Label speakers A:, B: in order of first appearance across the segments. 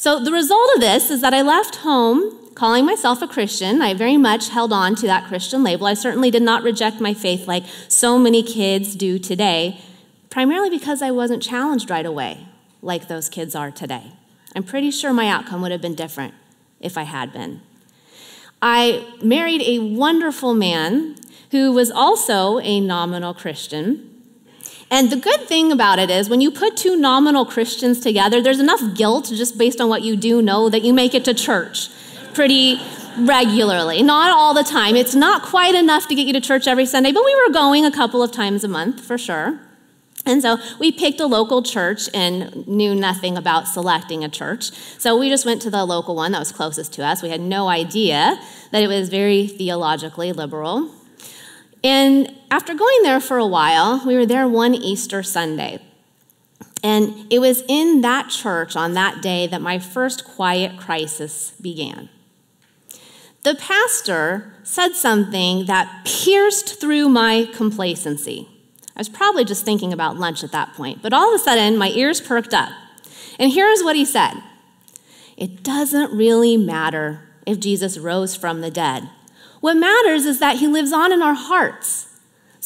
A: So the result of this is that I left home calling myself a Christian. I very much held on to that Christian label. I certainly did not reject my faith like so many kids do today, primarily because I wasn't challenged right away like those kids are today. I'm pretty sure my outcome would have been different if I had been. I married a wonderful man who was also a nominal Christian. And the good thing about it is when you put two nominal Christians together, there's enough guilt just based on what you do know that you make it to church pretty regularly. Not all the time. It's not quite enough to get you to church every Sunday, but we were going a couple of times a month for sure. And so we picked a local church and knew nothing about selecting a church. So we just went to the local one that was closest to us. We had no idea that it was very theologically liberal. And after going there for a while, we were there one Easter Sunday. And it was in that church on that day that my first quiet crisis began the pastor said something that pierced through my complacency. I was probably just thinking about lunch at that point, but all of a sudden my ears perked up. And here's what he said It doesn't really matter if Jesus rose from the dead. What matters is that he lives on in our hearts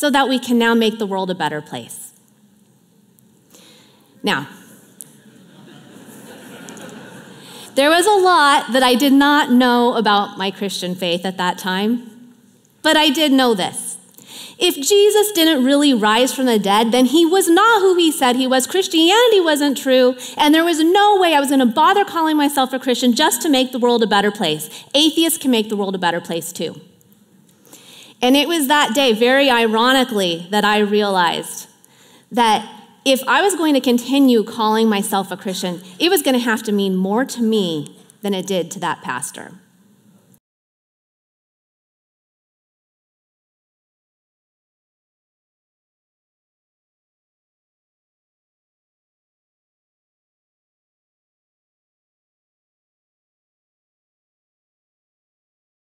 A: so that we can now make the world a better place. Now, There was a lot that I did not know about my Christian faith at that time, but I did know this. If Jesus didn't really rise from the dead, then he was not who he said he was. Christianity wasn't true, and there was no way I was going to bother calling myself a Christian just to make the world a better place. Atheists can make the world a better place too. And it was that day, very ironically, that I realized that if I was going to continue calling myself a Christian, it was going to have to mean more to me than it did to that pastor.